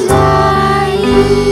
light.